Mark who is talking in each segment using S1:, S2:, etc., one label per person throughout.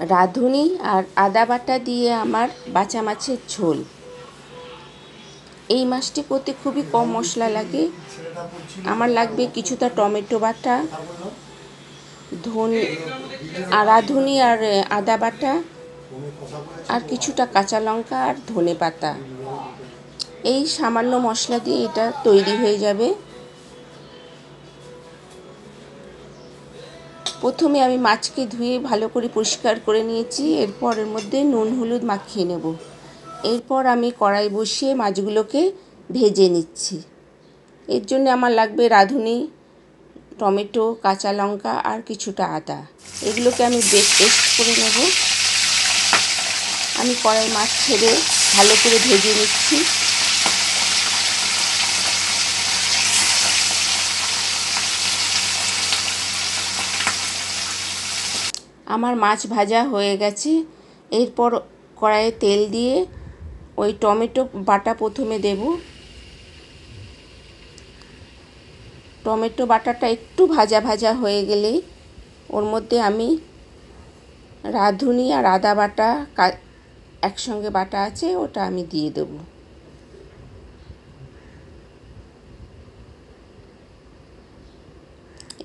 S1: রাঁধুনি আর আদা বাটা দিয়ে আমার বাঁচা মাছের ঝোল। এই মাছটি করতে খুবই কম মশলা লাগে। আমার লাগবে কিছুটা টমেটো বাটা, ধনে আর রাঁধুনি আর আদা বাটা, আর কিছুটা কাঁচা লঙ্কা আর ধনে পাতা। এই সামান্য মশলা দিয়ে এটা তৈরি হয়ে যাবে। প্রথমে আমি মাছকে ধুয়ে ভালো করে পরিষ্কার করে নিয়েছি, এরপর এর মধ্যে নুন, হলুদ মাখিয়ে নেব। এরপর আমি কড়াই বসিয়ে মাছগুলোকে ভেজে নিচ্ছি। এর জন্য আমার লাগবে রাঁধুনি, টমেটো, কাঁচা লঙ্কা আর কিছুটা আদা। এগুলোকে আমি পেস্ট করে নেব। আমি কড়াই মাছ ছেড়ে ভালো করে ভেজে নিচ্ছি। আমার মাছ ভাজা হয়ে গেছে। এরপর কড়াইয়ে তেল দিয়ে ওই টমেটো বাটা প্রথমে দেব। টমেটো বাটাটা একটু ভাজা ভাজা হয়ে গেলেই ওর মধ্যে আমি রাঁধুনি আর আদা বাটা একসঙ্গে বাটা আছে, ওটা আমি দিয়ে দেব।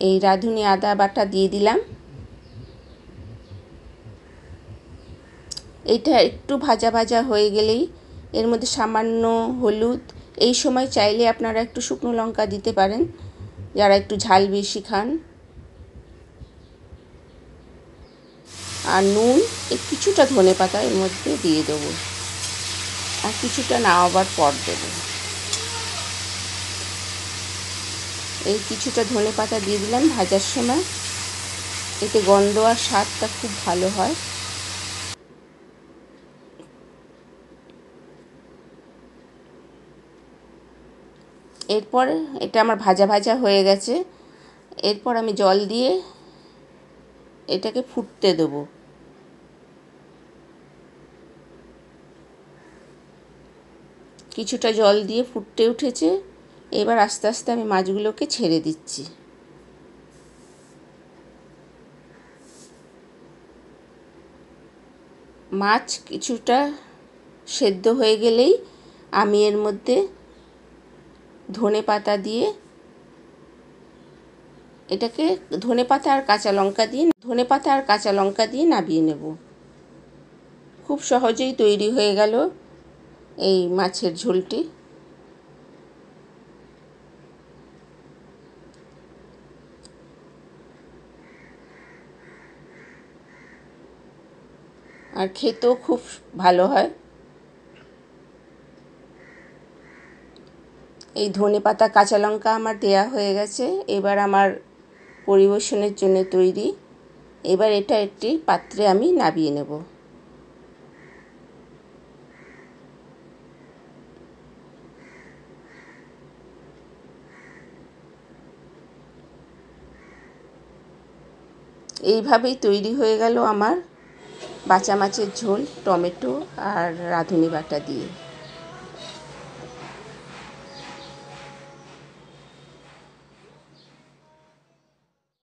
S1: এই রাঁধুনি আদা বাটা দিয়ে দিলাম। এটা একটু ভাজা ভাজা হয়ে গেলেই এর মধ্যে সামান্য হলুদ। এই সময় চাইলে আপনারা একটু শুকনো লঙ্কা দিতে পারেন, যারা একটু ঝাল বেশি খান। আর নুন কিছুটা ধনে পাতা এর মধ্যে দিয়ে দেবো। আর কিছুটা নাওয়াবার পর দেবো। এই কিছুটা ধনে পাতা দিয়ে দিলাম ভাজার সময়। এতে গন্ধ আর স্বাদটা খুব ভালো হয়। এরপর এটা আমার ভাজা ভাজা হয়ে গেছে। এরপর আমি জল দিয়ে এটাকে ফুটতে দেবো। কিছুটা জল দিয়ে ফুটতে উঠেছে। এবার আস্তে আস্তে আমি মাছগুলোকে ছেড়ে দিচ্ছি। মাছ কিছুটা সেদ্ধ হয়ে গেলেই আমি এর মধ্যে ধনে পাতা দিয়ে এটাকে ধনে পাতা আর কাঁচা লঙ্কা দিয়ে, ধনে পাতা আর কাঁচা লঙ্কা দিয়ে নাবিয়ে নেব। খুব সহজেই তৈরি হয়ে গেল এই মাছের ঝোলটি। আর খেতেও খুব ভালো হয়। এই ধনে পাতা, কাঁচা লঙ্কা আমার দেয়া হয়ে গেছে। এবার আমার পরিবেশনের জন্য তৈরি। এবার এটা একটি পাত্রে আমি নাবিয়ে নেব। এইভাবেই তৈরি হয়ে গেল আমার বাঁচা মাছের ঝোল, টমেটো আর রাঁধুনি বাটা দিয়ে।